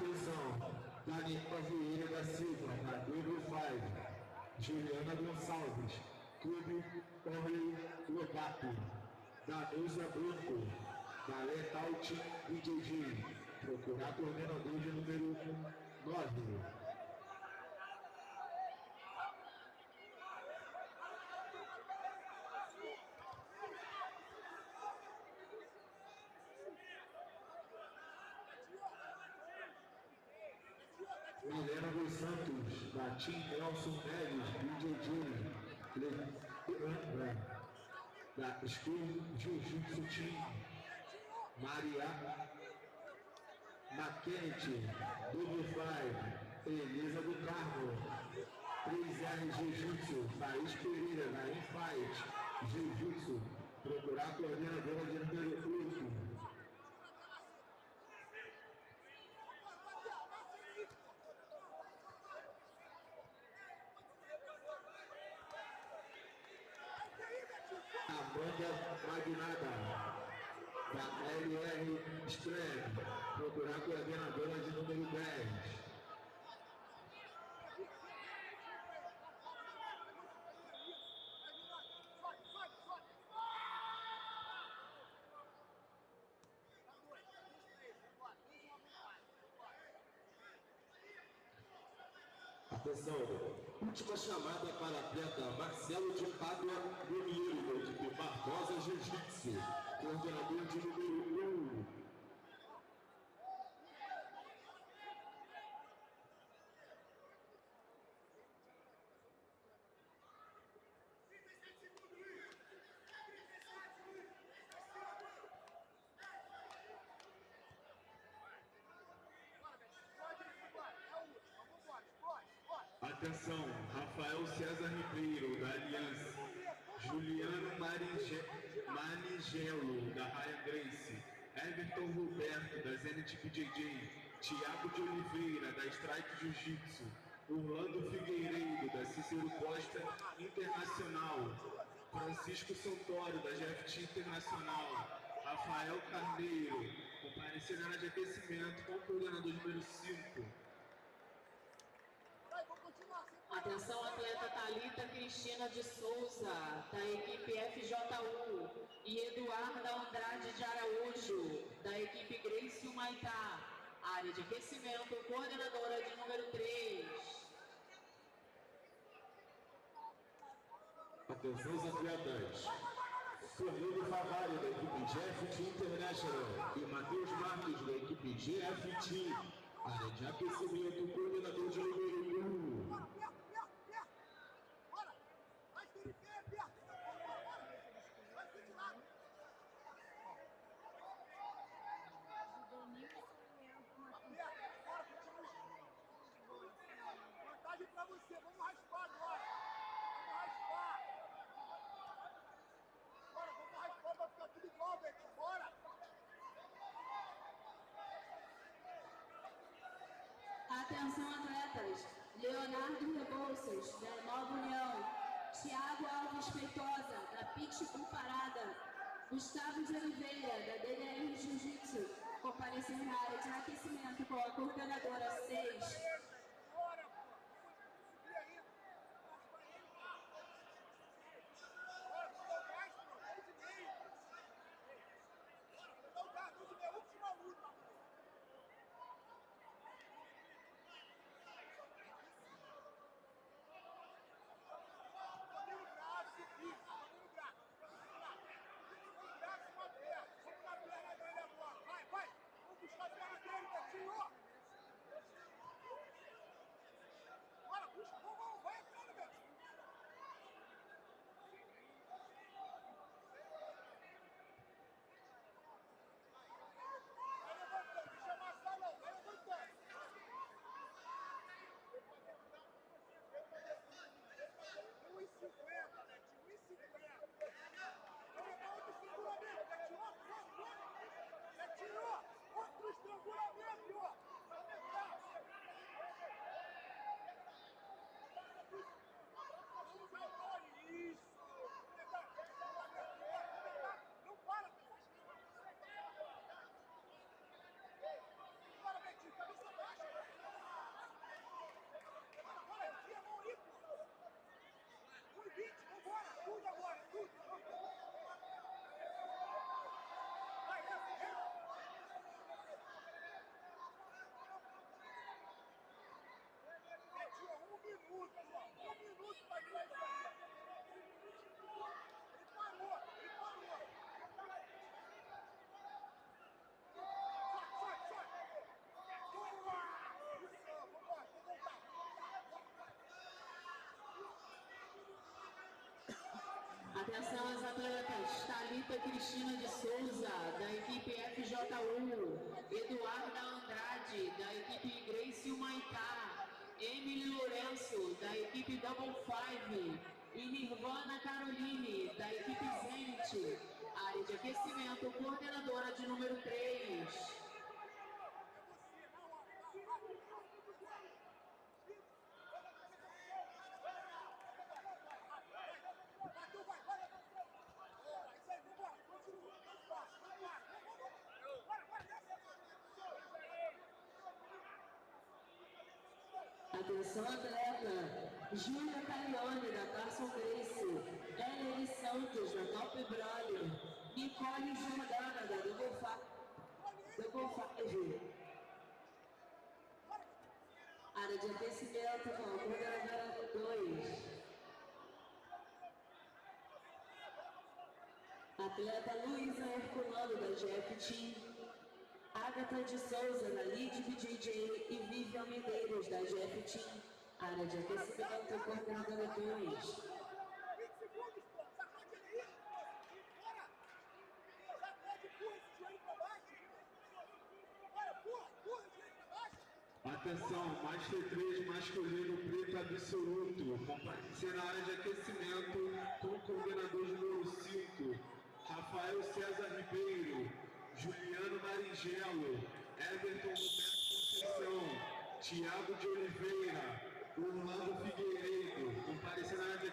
Atenção, Daniel Vieira da Silva, da Double Five. Juliana Gonçalves, Clube Correio Lobato, da Neuza Branco, da Letal Team BJJ. Procurar coordenador de número 9. Dos Santos, da Tim Nelson Neves, BJJ, Leandra, da School Jiu-Jitsu Team, Maria Maquente, Double Five, Elisa do Carmo, 3R Jiu-Jitsu, Thaís Pereira, da Infight, Jiu-Jitsu, procurar a coordenadora de número 8. Amanda Magnada, da LR Strand, procurar a coordenadora de número 10. Atenção, última chamada para atleta Marcelo de Pádua equipe Barbosa Jiu-Jitsu, coordenador de número 1. Atenção, Rafael César Ribeiro, da Aliança. Juliano Marige... Manigelo, da Ryan Grace. Everton Roberto, da Zenit BJJ. Tiago de Oliveira, da Strike Jiu-Jitsu. Orlando Figueiredo, da Cícero Costa Internacional. Francisco Santoro, da GFT Internacional. Rafael Carneiro, comparecendo de aquecimento com o coordenador número 5. Atenção, atleta Talita Cristina de Souza, da equipe FJU, e Eduarda Andrade de Araújo, da equipe Grace Humaitá. Área de aquecimento, coordenadora de número 3. Atenção, atletas. Fernando Favari, da equipe GFT International, e Matheus Marques, da equipe GFT. Área de aquecimento, coordenador de número 1. Você, vamos raspar agora. Vamos raspar. Bora, vamos raspar pra ficar tudo igual, Beto. Bora. Atenção, atletas. Leonardo Rebouças, da Nova União. Tiago Alves Feitosa, da Pitbull Parada. Gustavo de Oliveira, da DDR Jiu-Jitsu, comparecendo na área de aquecimento com a coordenadora 6. Atenção aos atletas, Thalita Cristina de Souza, da equipe FJU, Eduarda Andrade, da equipe Grace Humaitá, Emily Lourenço, da equipe Double Five, e Nirvana Caroline, da equipe Zenit, área de aquecimento, coordenadora de número 3. Atenção atleta, Júlia Carione, da Carson Grace, Ellie Santos, da Top Brother, Nicole Jordana, da Double Five. Área de aquecimento com a coordenadora 2. Atleta Luísa Herculano, da GF Team. Agatha de Souza, da Lead BJJ e Vivian Medeiros, da GF Team. Área de aquecimento, coordenadora 2. 20 segundos, pô. Sacode ele aí. Bora. Sacode, empurra esse joelho pra baixo. Bora, empurra, empurra o joelho pra baixo. Atenção, Master 3 masculino preto absoluto. Juliano Maringelo, Everton Conceição, Tiago de Oliveira, Orlando Figueiredo. Comparecer na área